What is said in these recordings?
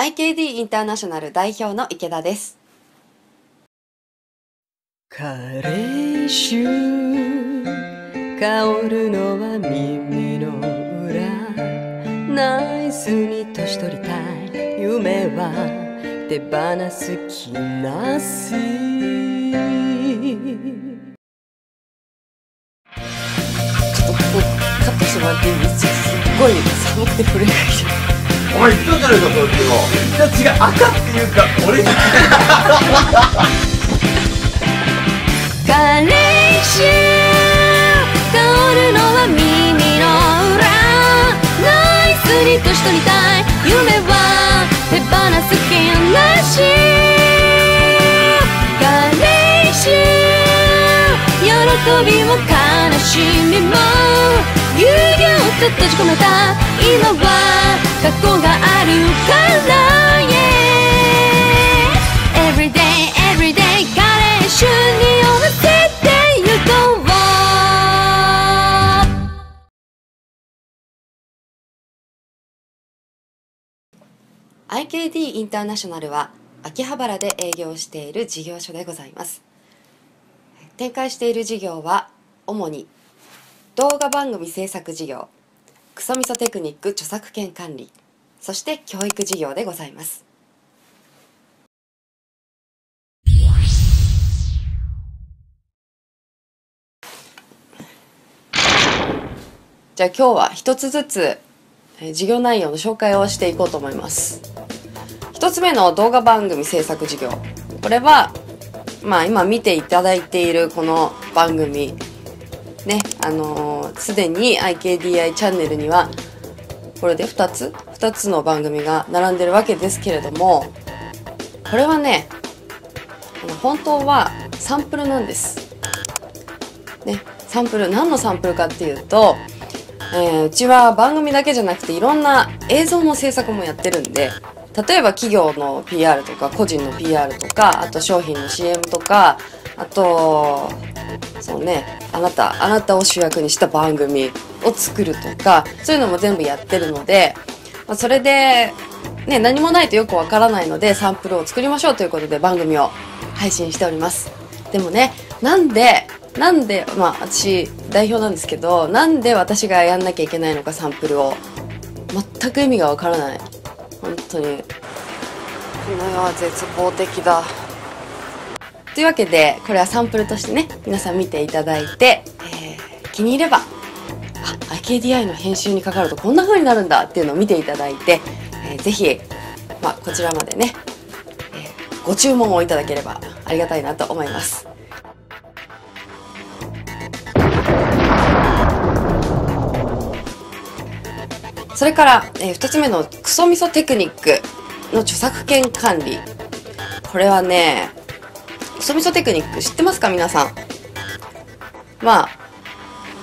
IKD インターナショナル代表の池田です。彼氏香るのは耳の裏ナイスに年取りたい夢は手放す気なしちょっとここカットしてもらっていい？ですすっごい寒くて震えがきてお前言ったじゃないかそういうのいや違う赤っていうか俺に。彼氏香るのは耳の裏。ナイスに年取りたい夢は手放す気なし。彼氏喜びも悲しみも。遊戯を閉じ込めた今は過去があるから yeah Everyday everyday 彼氏に寄せてゆこう。IKD インターナショナルは秋葉原で営業している事業所でございます。展開している事業は主に動画番組制作事業クソミソテクニック著作権管理そして教育事業でございます。じゃあ今日は一つずつえー事業内容の紹介をしていこうと思います。一つ目の動画番組制作事業。これはまあ今見ていただいているこの番組ねあのーすでに IKDI チャンネルにはこれで2つ？2つの番組が並んでるわけですけれどもこれはね本当はサンプルなんです。ねサンプル何のサンプルかっていうとえーうちは番組だけじゃなくていろんな映像の制作もやってるんで例えば企業の PR とか個人の PR とかあと商品の CM とかあとそうねあなたあなたを主役にした番組を作るとかそういうのも全部やってるので、まあ、それで、ね、何もないとよくわからないのでサンプルを作りましょうということで番組を配信しております。でもねなんでなんでまあ私代表なんですけどなんで私がやんなきゃいけないのかサンプルを。全く意味がわからない。本当に。この世は絶望的だ。というわけでこれはサンプルとしてね皆さん見ていただいて、えー気に入ればあ IKDI の編集にかかるとこんな風になるんだっていうのを見ていただいて、えーぜひ、まあ、こちらまでね、えーご注文をいただければありがたいなと思います。それから、え2つ目のクソミソテクニックの著作権管理。これはねクソミソテクニック知ってますか？皆さん。まあ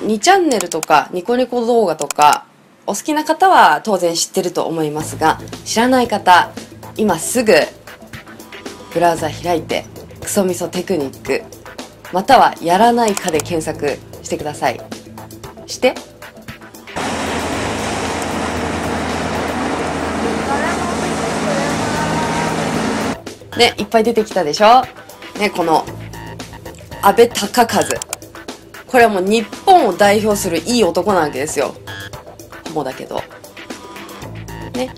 2チャンネルとかニコニコ動画とかお好きな方は当然知ってると思いますが知らない方今すぐブラウザ開いてクソミソテクニックまたはやらないかで検索してください。して。ねいっぱい出てきたでしょ？ねこの安倍隆和。これはもう日本を代表するいい男なわけですよ。ホモだけど。ね。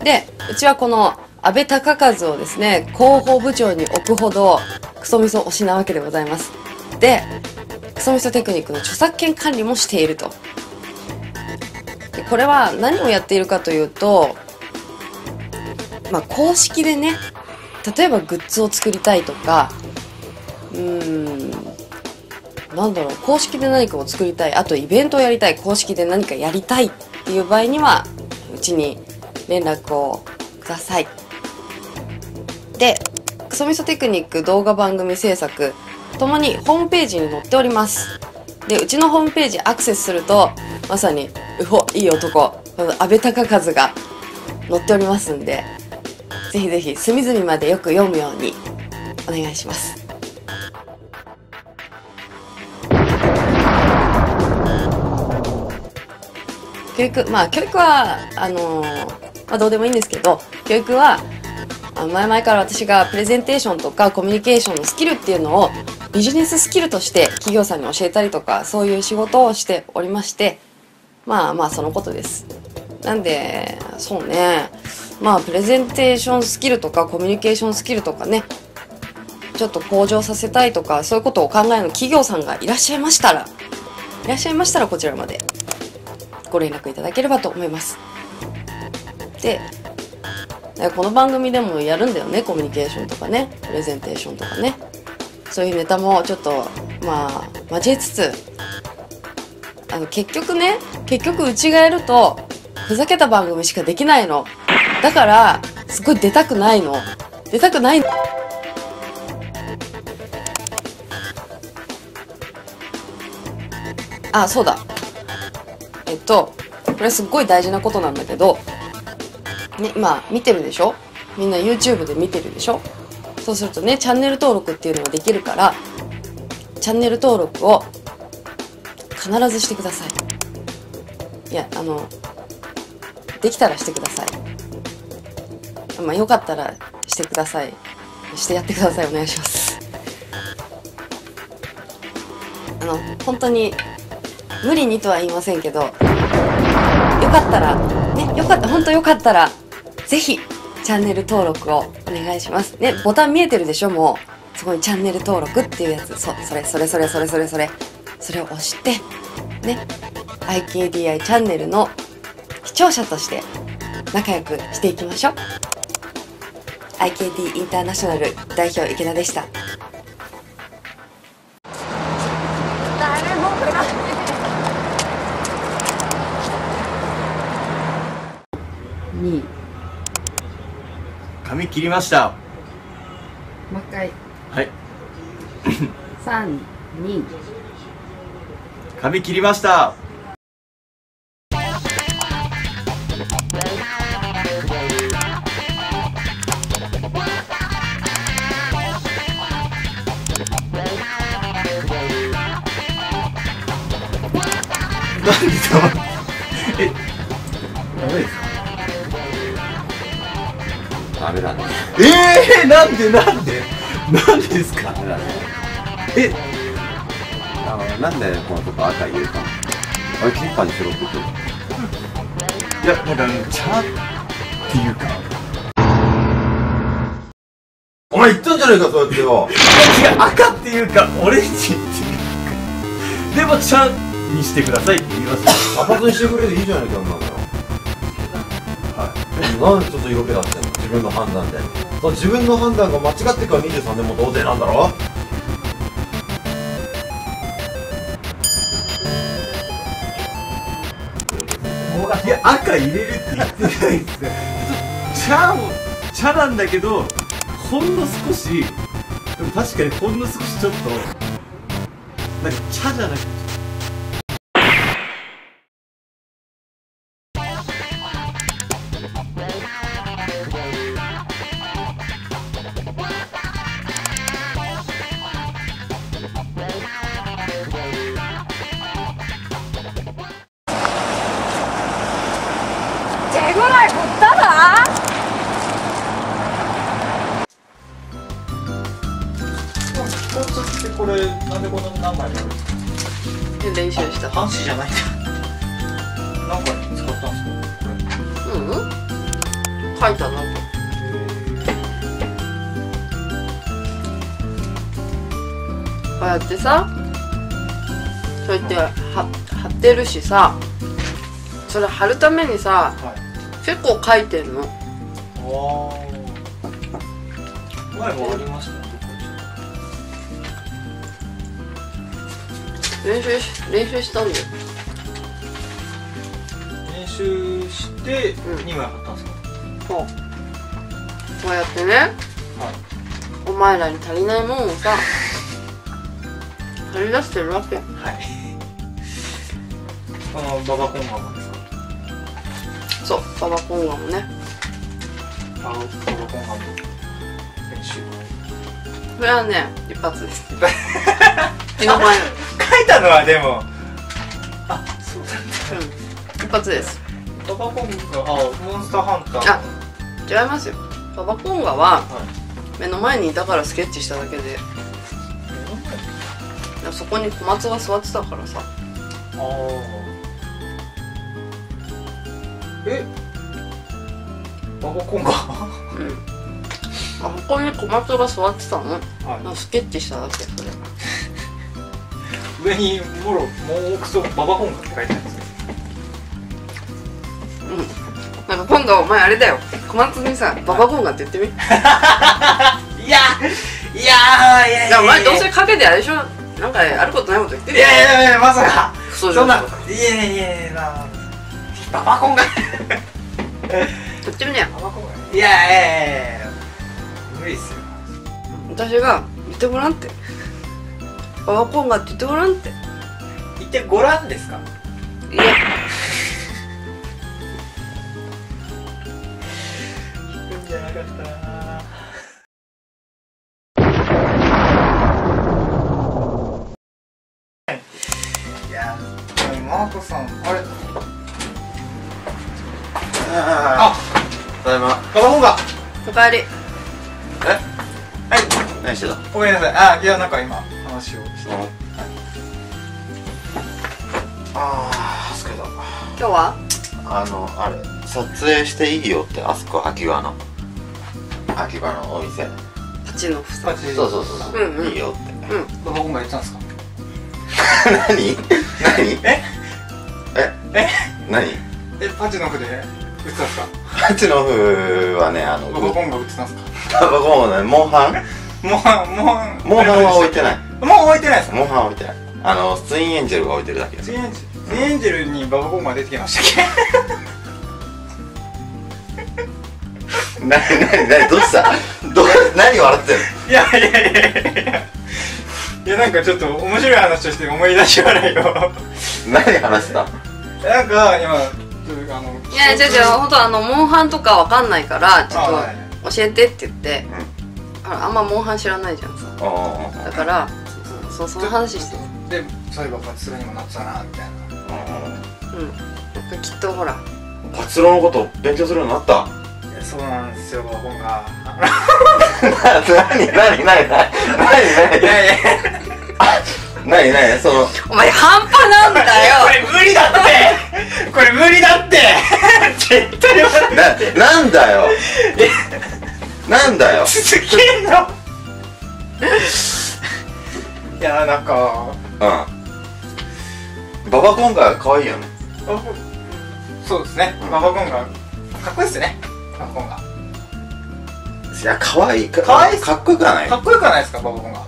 でうちはこの安倍隆和をですね広報部長に置くほどクソみそ推しなわけでございます。でクソみそテクニックの著作権管理もしていると。でこれは何をやっているかというとまあ公式でね例えばグッズを作りたいとかうーんなんだろう公式で何かを作りたいあとイベントをやりたい公式で何かやりたいっていう場合にはうちに連絡をください。でクソみそテクニック動画番組制作ともにホームページに載っております。でうちのホームページアクセスするとまさにうほいい男この安倍隆和が載っておりますんで ぜひぜひ隅々までよく読むようにお願いします。教育まあ教育はあのまあどうでもいいんですけど教育は前々から私がプレゼンテーションとかコミュニケーションのスキルっていうのをビジネススキルとして企業さんに教えたりとかそういう仕事をしておりましてまあまあそのことです。なんでそうね。まあプレゼンテーションスキルとかコミュニケーションスキルとかね。ちょっと向上させたいとかそういうことをお考えの企業さんがいらっしゃいましたらいらっしゃいましたらこちらまでご連絡いただければと思います。でこの番組でもやるんだよねコミュニケーションとかねプレゼンテーションとかね。そういうネタもちょっとまあ交えつつあの結局ね結局うちがやるとふざけた番組しかできないの。だからすごい出たくないの。出たくないの。あそうだ。えっとこれすっごい大事なことなんだけどね今見てるでしょ？みんな YouTube で見てるでしょ？そうするとねチャンネル登録っていうのができるからチャンネル登録を必ずしてください。いやあのできたらしてください。まあよかったらしてください。してやってください。お願いします。あの本当に無理にとは言いませんけどよかったらねよかった本当よかったらぜひチャンネル登録をお願いします。ねボタン見えてるでしょ？もうそこにチャンネル登録っていうやつ。そそれそれそれそれそれそれ。それを押してね IKDI チャンネルの視聴者として仲良くしていきましょう。IKD インターナショナル代表池田でした。2髪切りました。もう一回。はい。3 2髪切りましたえダメですかダメだねえー、なんでなんでなんでですか？ダメだねえあなんでこのとこ赤入れたのあれキーパーにしろって言っていやなんかあの茶っていうかお前言ったんじゃねえかそうやってよ違う赤っていうかオレンジっていうかでも茶にしてくださいって言いました茶髪にしてくれていいじゃないかそんなの。よなんでちょっと色気出してんの？自分の判断でその自分の判断が間違ってから23年も童貞なんだろ？いや赤入れるって言ってないですよ。茶も茶なんだけどほんの少し。でも確かにほんの少しちょっとなんか茶じゃなくて練習した半紙じゃないんだ何回使ったんですか？うん。書いたな。こうやってさそうやっては貼ってるしさそれ貼るためにさはい。結構書いてんの。ああ前もありましたね練習し練習したんだよ。練習してうん。2枚貼ったんですか、こう。こうやってねはい。お前らに足りないもんをさ貼り出してるわけ。はい。このババコンガもですか？そうババコンガもね。あのババコンガも練習これはね一発です 目の前の書いたのはでも。あそうなんだ。うん一発です。ババコンがあモンスターハンター。あ違いますよ。ババコンガははい。目の前にいたからスケッチしただけで。そこに小松が座ってたからさ。ああえ？ババコンがうん。あここに小松が座ってたの？はスケッチしただけそれ。い上にもろもうクソババコンガって書いてあるんですよ。なんか今度お前あれだよ。小松にさババコンガって言ってみ。いやいやいやいやお前どうせ陰であれでしょ？なんかあることないこと言っているよ。やいやいやまさか。そんないやいやいやなババコンが言 ってみなよ。ババコンがいやいやいや無理っすよ。私が言ってごらんってババコンガって言ってごらんって。言ってごらんですか？いや。いいんじゃなかった。ないやマーコさんあれ？あただいま。がおかえり。え？はい。何してた？ごめんなさい。あいやなんか今話をして。ああ疲れた。今日は？あのあれ撮影していいよってあそこ秋葉の。秋葉のお店。パチのふさパチそうそうそうそう、うんうん。いいよって。うん。ババコンが言ってたんですか？何？何？え？え？え？何？え？パチのフで売ってたんですか？ハチノフはねあのババコンが売ってたんですか？ババコンはねモンハン？モンハンモンハン。モンハンは置いてないもう置いてないです。かモンハンは置いてない。あのツインエンジェルが置いてるだけツインエンジェルツインエンジェルにババコンが出てきましたっなになになにどうした？どう何笑ってんの？けいやいやいやいや。いやいやなんかちょっと面白い話をして思い出し笑いを。何話した？なんか今ちょっとあのいや違う違う。本当あのモンハンとかわかんないからちょっと教えてって言って、ああんまモンハン知らないじゃんさあだからそうその話してでそういえばパチスロにもなってたなみたいな。うん。なん。かきっとほら。パチスロのこと勉強するようになった？いやそうなんですよババコンが何何何何何いやいや何何そのお前半端なんだよこれ無理だってこれ無理だって絶対笑ってななんだよなんだよ続けんのいやなんか。うん。ババコンが可愛いよね。そうですね、ババコンがかっこいいっすね。ババコンがいや可愛い。か可愛いかっこよくはない。かっこよくはないですかババコンが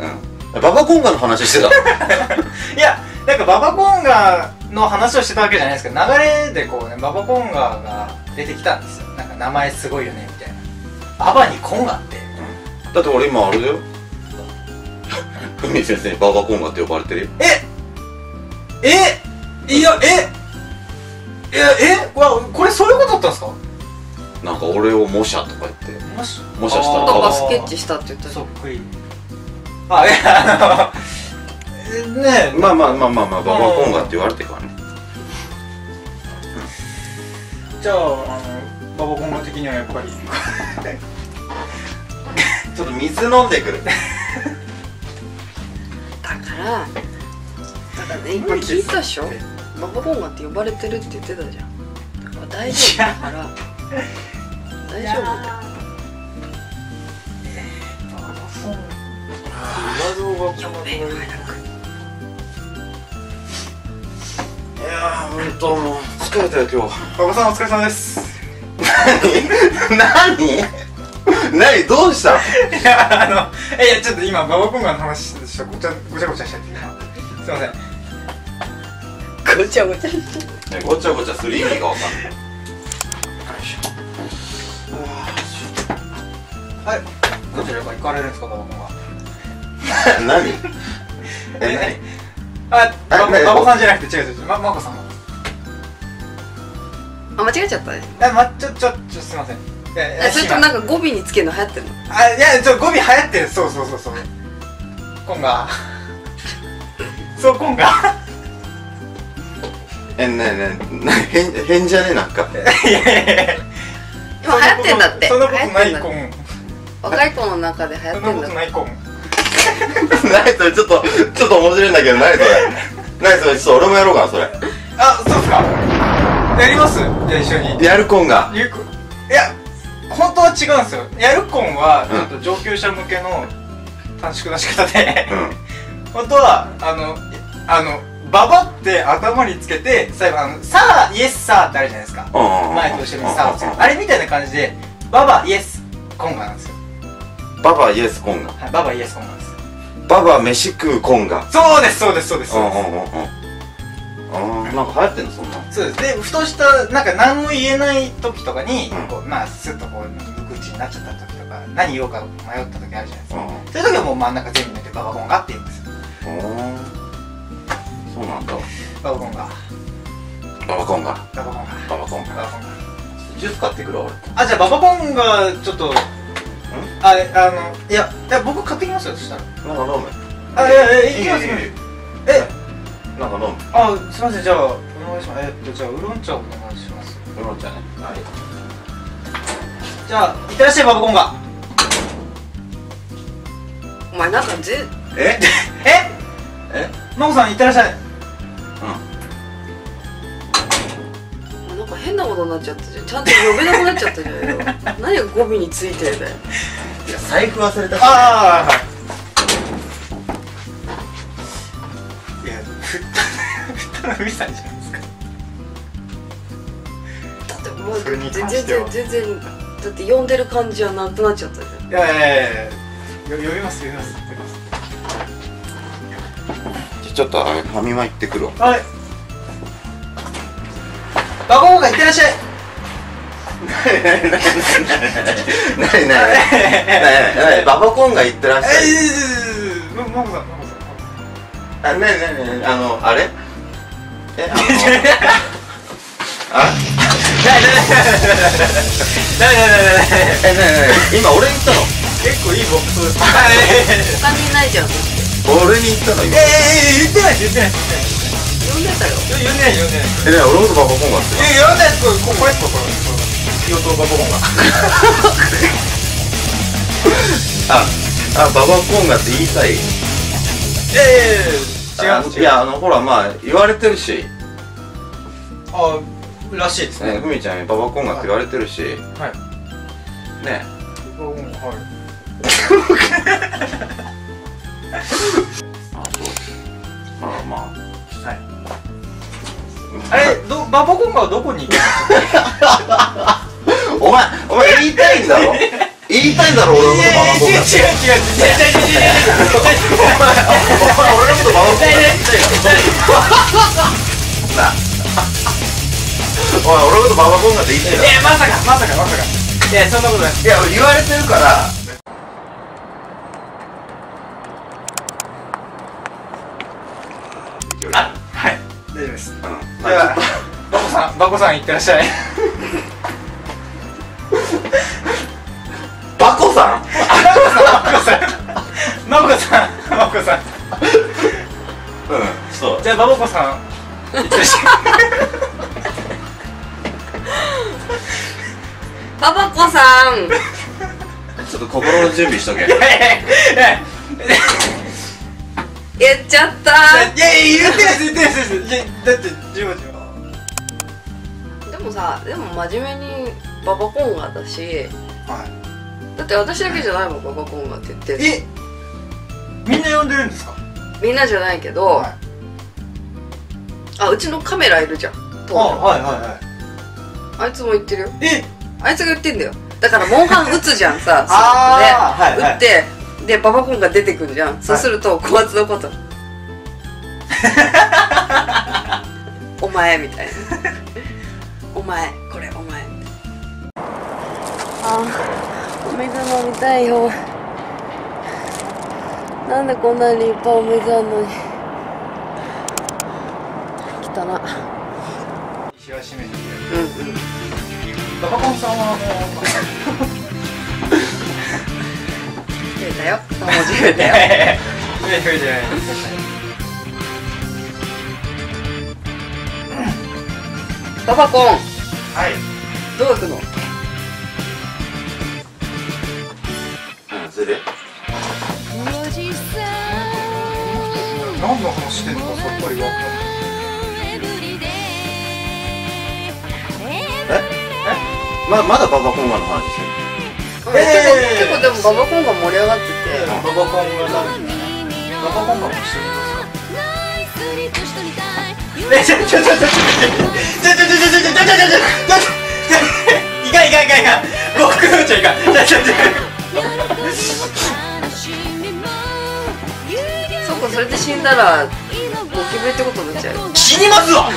うん。ババコンガの話してた。いやなんかババコンガの話をしてたわけじゃないですけど流れでこうねババコンガが出てきたんですよ。なんか名前すごいよねみたいな。ババにコンガって。だって俺今あれだよふみ先生にババコンガって呼ばれてるよ。ええいやえええこれこれそういうことだったんですか？なんか俺を模写とか言って。もし模写した。とかスケッチしたって言ったそっくり。あいやあの ねえ。まあまあまあまあまあババコンガって言われてるからね。じゃああのババコンガ的にはやっぱり。ちょっと水飲んでくる。だからだからね今聞いたでしょ？ババコンガって呼ばれてるって言ってたじゃん。だから。大丈夫だから大丈夫。だよ画像いやーほんともう。疲れたよ今日。ババさんお疲れ様です。何？何？どうした？いやあのえいやちょっと今ババコンガの話ごちゃごちゃごちゃしちゃってすい。ませんごちゃごちゃねごちゃごちゃする意味がわかんない。はいどちらか行かれるんですかババコンガ何あバ何ババさんじゃなくて違う違う違うまマコさんもあ間違えちゃったねあまちょちょちょすいません。いやいやえそれとなんか語尾につけるの流行ってる。のあいやちょ語尾流行ってる。そうそうそうそう。コンガそうコンガ何えねえね変変じゃねえなんか。いやいやいや。今流行ってんだって。そんなことないコ流行ってん。だってン若い子の中で流行そんなってんだって。ことないコン何それちょっとちょっと面白いんだけど何それ。何それちょっと俺もやろうかなそれ。あそうっすか。やります？じゃあ一緒に。やるコンが。いや本当は違うんですよ。やるコンはちょっと上級者向けの短縮の仕方で、うん。本当はあのあのババって頭につけて最後あの「さあイエスさあ」ってあるじゃないですか。うん前と後ろに「さあ」をつけて。あれみたいな感じでババイエスコンガなんですよ、ババイエスコンがはい、ババイエスコンガです。ババ飯食うコンがそうですそうですそうです。うんそううんですあーなんか流行ってんのそんなそうです。でふとしたなんか何も言えない時とかに、うん。こうまあスッとこう無口になっちゃった時とか何言おうか迷った時あるじゃないですか、うん。そういう時はもう真ん中全部抜いてババコンガって言うんですよ。そうなんだ。ババコンガババコンが。ババコンガババコンババコンガジュース買ってくるわあじゃあババコンガちょっとああのいやいや僕買ってきますよそしたら。俺なんか飲む？あいやいやいきますえ？なんか飲む？あすいませんじゃあお願いします。えっとじゃあウーロン茶お願いします。ウーロン茶ね。はい。じゃあいってらっしゃいババコンガお前なんかぜえ？え？え？マコさんいってらっしゃい。なんか変なことになっちゃったじゃん。ちゃんと呼べなくなっちゃったじゃん。よ何が語尾についてるだよ。いや財布忘れたしああはいい。や振った振ったの海さんじゃないですか。だってもう全関しては。然全然だって呼んでる感じはなくなっちゃったじゃん。いやいやいやいや。よ読みます読みます。じゃあちょっとファミマ行ってくるわ。はい。バコンガいってらっしゃい。なになになになにババコンが行ってらっしゃいえいママコさんマコさんあ、なになになにあの、あれえ、あのあないないないないないないなになに今俺に言ったの結構いいボックスです他にいないじゃん俺に言ったの今ええ言ってないです言ってない呼んでたよ言ってない言ってないえ、俺のことババコンがっていや言わないですこれこれですこれこれ用途バコンがあ、あ、ババコンがって言いたいええ違うんですいや、あの、ほら、まあ、言われてるしあらしいですね、ふみちゃんにババコンがって言われてるしはいねあ、そうまあまはいああれどババコンガはどこに行くのお前、お前言いたいんだろ言いたいんだろ、俺のことババコンがって違う違う違う違う違う違う違うお前、俺のことババコンがって言いたいんだろなあお前、俺のことババコンがって言いたいんだろいやまさかまさかまさか。いやそんなことない。いや、言われてるからあではバコさんバコさん行ってらっしゃい。バコさん？マコさんマコさんマコさんうん、そう。じゃあババコさん行ってらっしゃい。パパコさん。ちょっと心の準備しとけ。い言っちゃった。いやいや言ってないです言ってないです。いやだってじわじわ。でもさでも真面目にババコンガだし。はだって私だけじゃないもんババコンガって言ってえみんな呼んでるんですか？みんなじゃないけど、はい。あうちのカメラいるじゃん。あ当はいはいはい。あいつも言ってるよ。え？あいつが言ってんだよ。だからモンハン打つじゃんさあーはい。打ってでババコンが出てくるじゃん、そうすると小松のこと。お前みたいな。お前これお前。みたいなあお水飲みたいよ。なんでこんなにいっぱいお水あんのに。来たな日は閉めてうんうん。ババコンさんはもう増えたよ。3文字増えたよ。増えてないババコン。はい。どう行くの？うんそれで何の話してんのかさっぱりわかんない。エブリデイままだババコンガの話してるえー結構でもババコンが盛り上がってて。ババコンが何ババコンがもしてるんですかナイスリとしとりたいえちょちょちょちょちょちょちょちょちょちょちょちょちょちょいかんいかんいかんいかん僕のうちはいかんちょちょちょそっかそれで死んだらゴキブリってことになっちゃうよ死にますわ